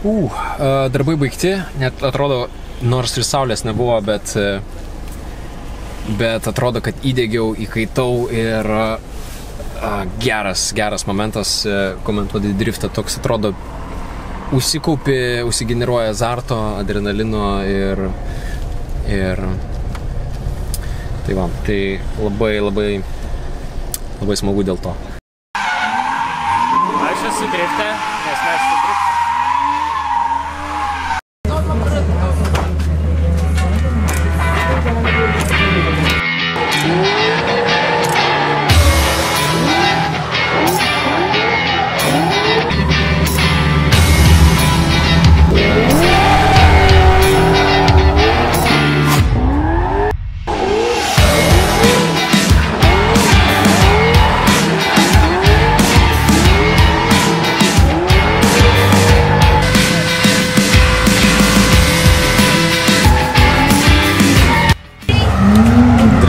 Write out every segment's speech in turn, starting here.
Uh, darbai baigti, net atrodo, nors ir saulės nebuvo, bet, bet atrodo, kad įdėgiau, įkaitau ir uh, geras, geras momentas komentuoti driftą. Toks atrodo, užsikaupi, užsigeneruoja azarto, adrenalino ir, ir tai va, tai labai labai labai smagu dėl to. Aš esu drifte, nes mes su drifte.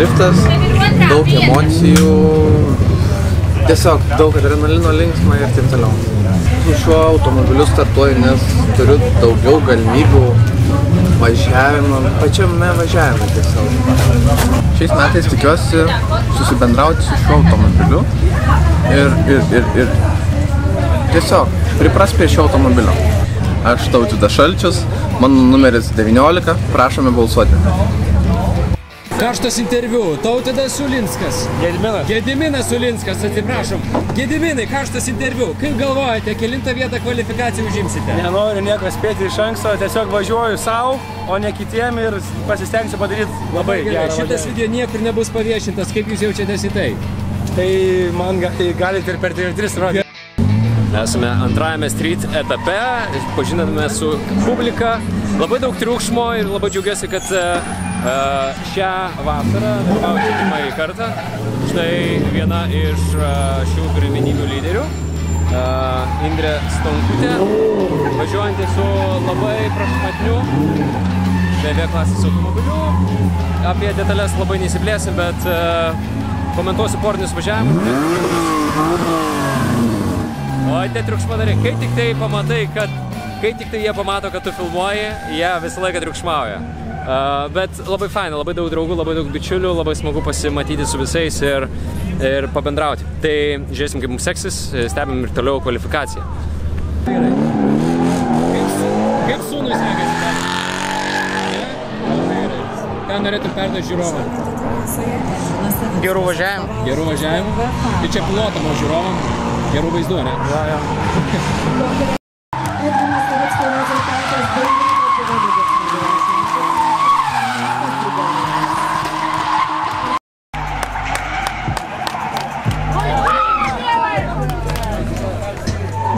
Driftas, daug emocijų, tiesiog daug adrenalino linksma ir taip toliau. Su šiuo automobiliu startuoju, nes turiu daugiau galimybių važiavimo, pačiame važiavime tiesiog. Šiais metais tikiuosi susibendrauti su šiuo automobiliu ir, ir, ir, ir tiesiog pripras prie šio automobilio. Aš Tautvydas Šalčius, mano numeris 19, prašome balsuoti. Karštas interviu. Tautidas Sulinskas. Gediminas. Gediminas Sulinskas, atsiprašom. Gediminai, karštas interviu. Kaip galvojate, kilintą vietą kvalifikacijų užimsite? Nenoriu nieko spėti iš anksto, tiesiog važiuoju savo, o ne kitiem ir pasistengsiu padaryti labai Gerai, šitas video niekur nebus paviešintas. Kaip jūs jaučiatės į tai? Tai man gali, galite ir per TV3 rodyti. Esame antrajame street etape, pažinome su publika. Labai daug triukšmo ir labai džiaugiuosi, kad šią vasarą dalyvauju pirmąjį kartą. Štai viena iš e, šių pirminybių lyderių. e, Indrė Stonkutė, važiuojanti su labai prašmatniu BV klasės automobiliu. Apie detalės labai nesiplėsim, bet e, komentuosiu portinius važiavimus. Oi, te triukšmą darai. Kai tik tai pamatai, kad kai tik tai jie pamato, kad tu filmuoji, jie visą laiką triukšmauja. Bet labai faina, labai daug draugų, labai daug bičiulių, labai smagu pasimatyti su visais ir, ir pabendrauti. Tai žiūrėsim, kaip mums seksis, stebim ir toliau kvalifikaciją. Gerai. Kaip, kaip sūnui sekasi? Ką norėtum perduoti žiūrovam? Gerų važiavimų. Gerų važiavimų. Tai čia pilotam, o žiūrovam gerų vaizdų, ne? Ja, ja.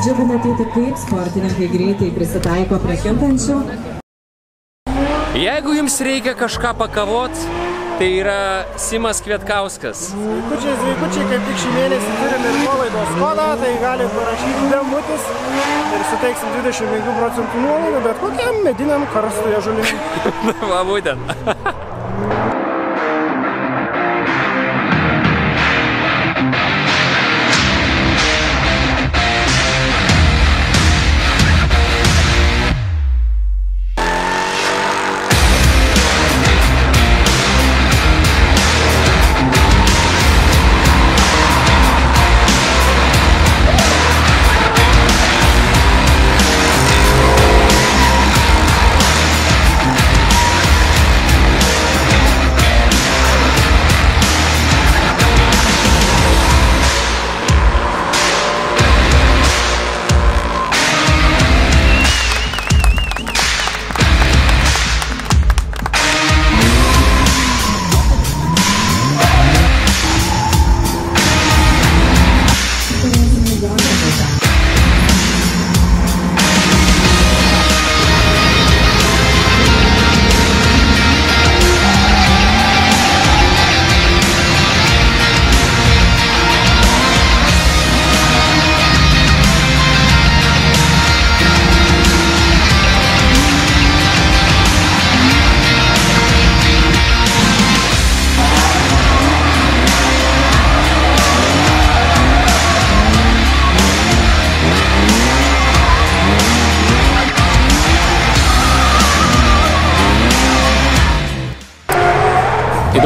Džiugu matyti, kaip sportininkai greitai prisitaiko prie kintančių Jeigu jums reikia kažką pakavot, tai yra Simas Kvietkauskas. Sveikučiai, sveikučiai, kaip tik šį mėnesį turim ir nuolaidos kodą, tai galite parašyti demutis ir suteiksim 25 procentų nuolaidą, bet kokiam mediniam karstui žoliniam. Va būtent.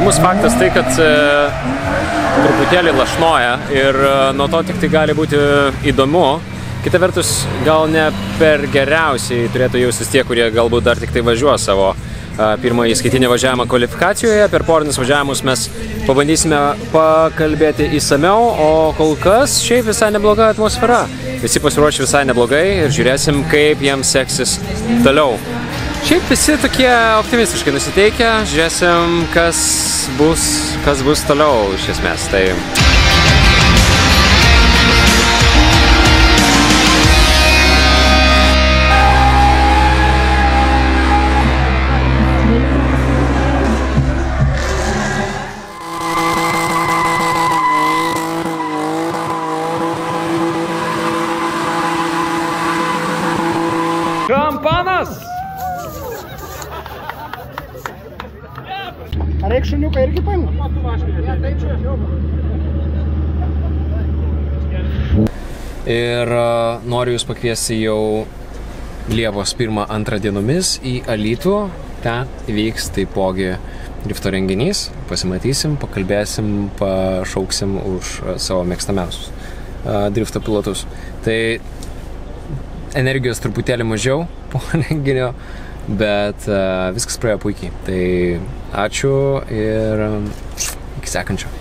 Įdomus faktas tai, kad e, truputėlį lašnoja ir e, nuo to tik tai gali būti įdomu. Kita vertus, gal ne per geriausiai turėtų jaustis tie, kurie galbūt dar tik tai važiuos savo a, pirmąjį skaitinį važiavimą kvalifikacijoje. Per porinius važiavimus mes pabandysime pakalbėti įsameu, o kol kas šiaip visai nebloga atmosfera. Visi pasiruošę visai neblogai ir žiūrėsim, kaip jiems seksis toliau. Šiaip visi tokie optimistiškai nusiteikę, žiūrėsim, kas bus, kas bus toliau iš esmės. Tai Ar reikia šuniuką irgi paimti? Ir a, noriu Jūs pakviesti jau Liepos 1-2 dienomis į Alytų. Ten vyks taipogi drifto renginys. Pasimatysim, pakalbėsim, pašauksim už savo mėgstamiausius drifto pilotus. Tai energijos truputėlį mažiau po renginio, bet a, viskas praėjo puikiai. Tai ačiū ir a, iki sekančio.